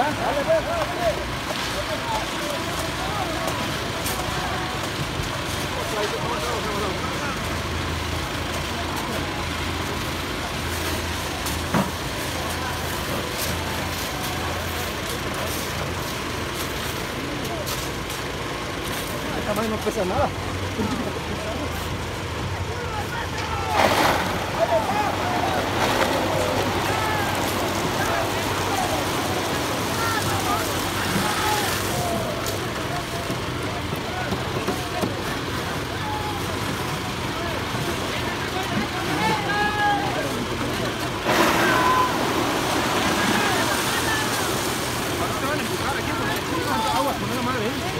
Dale, dale, dale. no pesa nada. money.